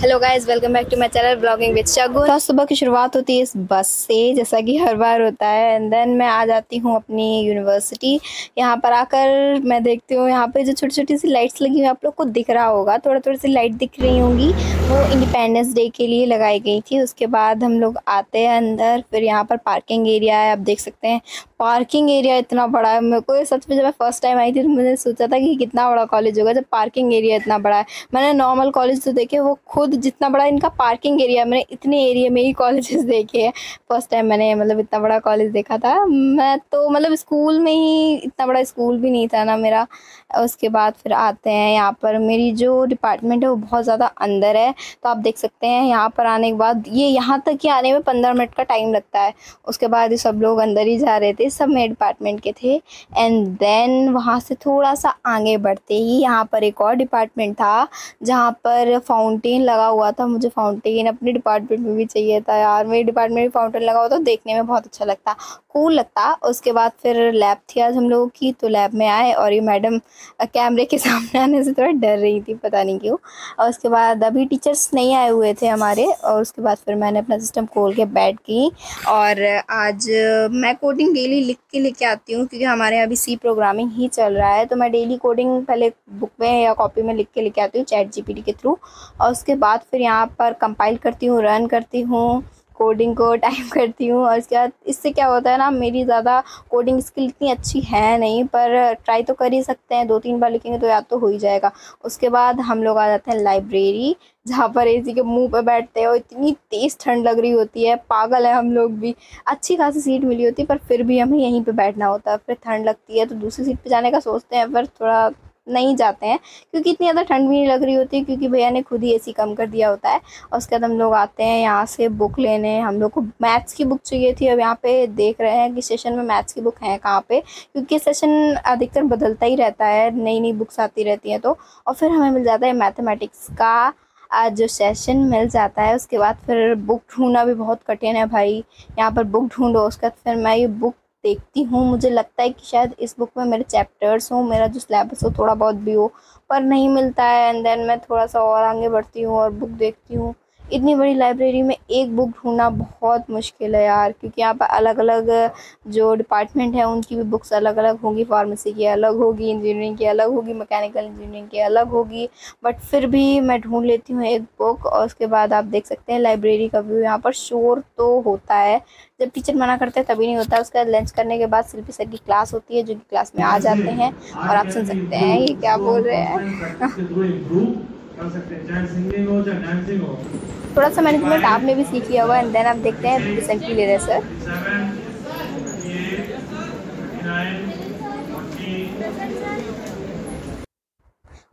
Hello guys welcome back to my channel vlogging with Shagun तो सुबह की शुरुआत होती है इस बस से, जैसा कि हर बार होता है। एंड देन मैं आ जाती हूँ अपनी यूनिवर्सिटी यहाँ पर आकर मैं देखती हूँ, यहाँ पे जो छोटी छोटी सी लाइट्स लगी हुई आप लोग को दिख रहा होगा। थोड़ा थोड़ी सी लाइट दिख रही होंगी। वो इंडिपेंडेंस डे के लिए लगाई गई थी। उसके बाद हम लोग आते हैं अंदर। फिर यहाँ पर पार्किंग एरिया है। आप देख सकते हैं पार्किंग एरिया इतना बड़ा है। मेरे को सच में जब मैं फ़र्स्ट टाइम आई थी तो मैंने सोचा था कि कितना बड़ा कॉलेज होगा, जब पार्किंग एरिया इतना बड़ा है। मैंने नॉर्मल कॉलेज तो देखे, वो खुद जितना बड़ा इनका पार्किंग एरिया मैंने इतने एरिया में ही कॉलेजेस देखे हैं। फ़र्स्ट टाइम मैंने मतलब इतना बड़ा कॉलेज देखा था। मैं तो मतलब स्कूल में ही इतना बड़ा स्कूल भी नहीं था ना मेरा। उसके बाद फिर आते हैं यहाँ पर। मेरी जो डिपार्टमेंट है वो बहुत ज़्यादा अंदर है। तो आप देख सकते हैं यहाँ पर आने के बाद ये यहाँ तक ही आने में पंद्रह मिनट का टाइम लगता है। उसके बाद सब लोग अंदर ही जा रहे थे, सब मेरे डिपार्टमेंट के थे। एंड देन वहाँ से थोड़ा सा आगे बढ़ते ही यहाँ पर एक और डिपार्टमेंट था, जहाँ पर फाउंटेन लगा हुआ था, मुझे फाउंटेन अपने डिपार्टमेंट में भी चाहिए था यार। मेरे डिपार्टमेंट में फाउंटेन लगा हुआ था, देखने में बहुत अच्छा लगता कूल लगता। उसके बाद फिर लैब थी आज हम लोगों की तो लैब में आए और ये मैडम कैमरे के सामने आने से थोड़ा डर रही थी, पता नहीं क्यों। और उसके बाद अभी टीचर्स नहीं आए हुए थे हमारे, और उसके बाद फिर मैंने अपना सिस्टम खोल के बैठ गई और आज मैं कोडिंग डेली लिख के लेके आती हूँ, क्योंकि हमारे यहाँ अभी सी प्रोग्रामिंग ही चल रहा है। तो मैं डेली कोडिंग पहले बुक में या कॉपी में लिख के लेके आती हूँ चैट जी के थ्रू और उसके बाद फिर यहाँ पर कंपाइल करती हूँ रन करती हूँ कोडिंग को टाइप करती हूँ और इसके बाद इससे क्या होता है ना, मेरी ज़्यादा कोडिंग स्किल इतनी अच्छी है नहीं, पर ट्राई तो कर ही सकते हैं दो तीन बार लिखेंगे तो याद तो हो ही जाएगा। उसके बाद हम लोग आ जाते हैं लाइब्रेरी जहाँ पर एसी के मुँह पे बैठते हैं और इतनी तेज़ ठंड लग रही होती है, पागल है हम लोग भी। अच्छी खासी सीट मिली होती है पर फिर भी हमें यहीं पे बैठना होता है, फिर ठंड लगती है तो दूसरी सीट पे जाने का सोचते हैं, पर थोड़ा नहीं जाते हैं, क्योंकि इतनी ज़्यादा ठंड भी नहीं लग रही होती क्योंकि भैया ने खुद ही एसी कम कर दिया होता है। और उसके बाद हम लोग आते हैं यहाँ से बुक लेने। हम लोग को मैथ्स की बुक चाहिए थी, अब यहाँ पे देख रहे हैं कि सेशन में मैथ्स की बुक है कहाँ पे, क्योंकि सेशन अधिकतर बदलता ही रहता है नई नई बुक्स आती रहती हैं तो। और फिर हमें मिल जाता है मैथमेटिक्स का आज जो सेशन मिल जाता है, उसके बाद फिर बुक ढूंढना भी बहुत कठिन है भाई। यहाँ पर बुक ढूंढो, उसके बाद फिर मैं ये बुक देखती हूँ, मुझे लगता है कि शायद इस बुक में मेरे चैप्टर्स हों, मेरा जो सिलेबस हो थोड़ा बहुत भी हो, पर नहीं मिलता है। एंड देन मैं थोड़ा सा और आगे बढ़ती हूँ और बुक देखती हूँ। इतनी बड़ी लाइब्रेरी में एक बुक ढूंढना बहुत मुश्किल है यार, क्योंकि यहाँ पर अलग अलग जो डिपार्टमेंट है, उनकी भी बुक्स अलग अलग होंगी फार्मेसी की अलग होगी इंजीनियरिंग की अलग होगी मैकेनिकल इंजीनियरिंग की अलग होगी बट फिर भी मैं ढूंढ लेती हूँ एक बुक और उसके बाद आप देख सकते हैं लाइब्रेरी का व्यू यहाँ पर शोर तो होता है। जब टीचर मना करते हैं, तभी नहीं होता। उसके बाद लंच करने के बाद शिल्पी सर की क्लास होती है, जो कि क्लास में आ जाते हैं और आप सुन सकते हैं ये क्या बोल रहे हैं। कर सकते हैं चाहे सिंगिंग हो चाहे डांसिंग हो। थोड़ा सा मैनेजमेंट आपने भी सीख लिया हुआ एंड देन आप देखते हैं रिसेंटली ले रहे सर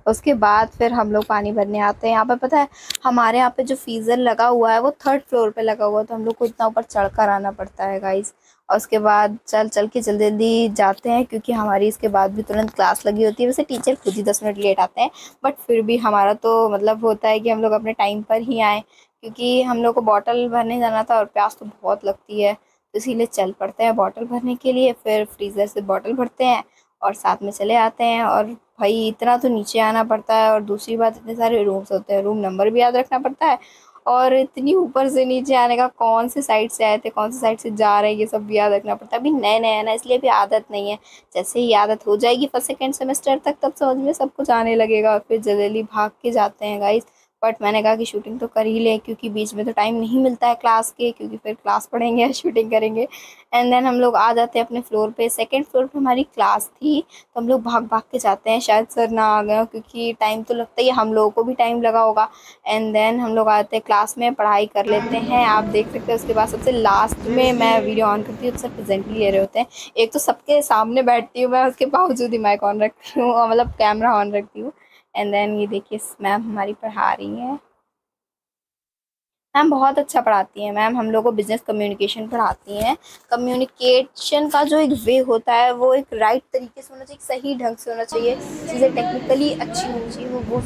उसके बाद फिर हम लोग पानी भरने आते हैं। यहाँ पर पता है, हमारे यहाँ पे जो फीज़र लगा हुआ है, वो थर्ड फ्लोर पे लगा हुआ है तो हम लोग को इतना ऊपर चढ़ कर आना पड़ता है गाइज़ और उसके बाद चल चल के जल्दी जल्दी जाते हैं, क्योंकि हमारी इसके बाद भी तुरंत क्लास लगी होती है। वैसे टीचर खुद ही दस मिनट लेट आते हैं बट फिर भी हमारा तो मतलब होता है कि हम लोग अपने टाइम पर ही आएँ, क्योंकि हम लोग को बॉटल भरने जाना था और प्यास तो बहुत लगती है। तो इसीलिए चल पड़ते हैं बॉटल भरने के लिए, फिर फ्रीज़र से बॉटल भरते हैं। और साथ में चले आते हैं और भाई इतना तो नीचे आना पड़ता है और दूसरी बात, इतने सारे रूम्स होते हैं रूम नंबर भी याद रखना पड़ता है। और इतनी ऊपर से नीचे आने का कौन से साइड से आए थे, कौन से साइड से जा रहे हैं, ये सब भी याद रखना पड़ता है। अभी नए नए है ना, इसलिए अभी आदत नहीं है। जैसे ही आदत हो जाएगी फ़र्स्ट सेकेंड सेमेस्टर तक, तब समझ में सब कुछ आने लगेगा और फिर जल्दी भाग के जाते हैं गाइस बट मैंने कहा कि शूटिंग तो कर ही लें, क्योंकि बीच में तो टाइम नहीं मिलता है क्लास के, क्योंकि फिर क्लास पढ़ेंगे या शूटिंग करेंगे। एंड देन हम लोग आ जाते हैं अपने फ्लोर पे। सेकंड फ्लोर पे हमारी क्लास थी तो हम लोग भाग भाग के जाते हैं। शायद सर ना आ गए क्योंकि टाइम तो लगता ही हम लोगों को भी टाइम लगा होगा। एंड देन हम लोग आते हैं क्लास में, पढ़ाई कर लेते हैं। आप देख सकते हैं उसके बाद सबसे लास्ट में मैं वीडियो ऑन करती हूँ तो सर प्रेजेंटली ले रहे होते हैं। एक तो सबके सामने बैठती हूँ मैं, उसके बावजूद ही माइक ऑन रखती हूँ मतलब कैमरा ऑन रखती हूँ। एंड देन ये देखिए मैम हमारी पढ़ा रही हैं। मैम बहुत अच्छा पढ़ाती हैं मैम, हम लोग को बिज़नेस कम्युनिकेशन पढ़ाती हैं। कम्युनिकेशन का जो एक वे होता है, वो एक राइट तरीके से होना चाहिए सही ढंग से होना चाहिए। चीज़ें टेक्निकली अच्छी होनी चाहिए, वो वो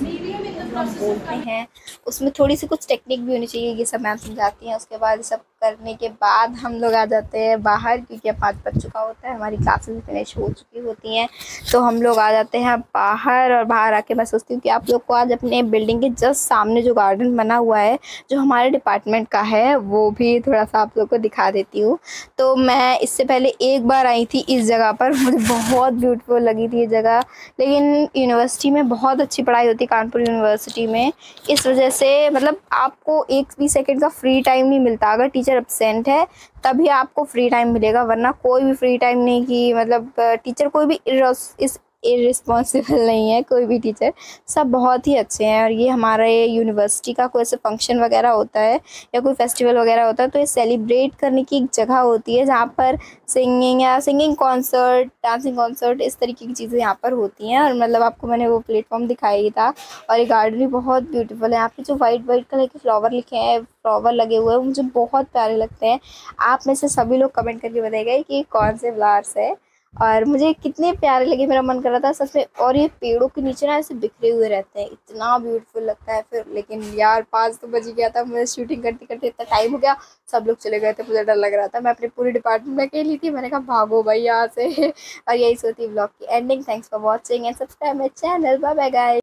हम बोलते हैं। उसमें थोड़ी सी कुछ टेक्निक भी होनी चाहिए, ये सब मैम समझाती हैं। उसके बाद सब करने के बाद हम लोग आ जाते हैं बाहर, क्योंकि अब पाँच बज चुका होता है, हमारी क्लासेस फिनिश हो चुकी होती हैं। तो हम लोग आ जाते हैं बाहर और बाहर आके मैं सोचती हूँ कि आप लोग को आज अपने बिल्डिंग के जस्ट सामने जो गार्डन बना हुआ है, जो हमारे डिपार्टमेंट का है, वो भी थोड़ा सा आप लोग को दिखा देती हूँ। तो मैं इससे पहले एक बार आई थी इस जगह पर, मुझे बहुत ब्यूटीफुल लगी थी ये जगह। लेकिन यूनिवर्सिटी में बहुत अच्छी पढ़ाई होती कानपुर यूनिवर्सिटी में। इस वजह से मतलब आपको एक भी सेकेंड का फ्री टाइम नहीं मिलता। अगर टीचर एबसेंट है, तभी आपको फ्री टाइम मिलेगा, वरना कोई भी फ्री टाइम नहीं कि मतलब टीचर कोई भी इस इरिस्पॉन्सिबल नहीं है, कोई भी टीचर सब बहुत ही अच्छे हैं और ये हमारे यूनिवर्सिटी का कोई ऐसे फ़ंक्शन वगैरह होता है या कोई फेस्टिवल वगैरह होता है तो ये सेलिब्रेट करने की एक जगह होती है जहाँ पर सिंगिंग या सिंगिंग कॉन्सर्ट डांसिंग कॉन्सर्ट इस तरीके की चीज़ें यहाँ पर होती हैं। और मतलब आपको मैंने वो प्लेटफॉर्म दिखाया ही था और ये गार्डन भी बहुत ब्यूटीफुल है। यहाँ पे जो वाइट वाइट कलर के फ्लावर लिखे हैं फ्लावर लगे हुए हैं मुझे बहुत प्यारे लगते हैं। आप में से सभी लोग कमेंट करके बताएगा कि कौन से फ्लावर्स है। और मुझे कितने प्यारे लगे, मेरा मन कर रहा था सच में। और ये पेड़ों के नीचे ना ऐसे बिखरे हुए रहते हैं। इतना ब्यूटीफुल लगता है फिर। लेकिन यार, पाँच तो बज गया था। मुझे शूटिंग करते करते इतना टाइम हो गया। सब लोग चले गए थे, मुझे डर लग रहा था। मैं अपने पूरे डिपार्टमेंट में अकेली थी। मैंने कहा, भागो भाई यहाँ से। और यही सोती ब्लॉग की ending thanks for watching and subscribe my channel bye bye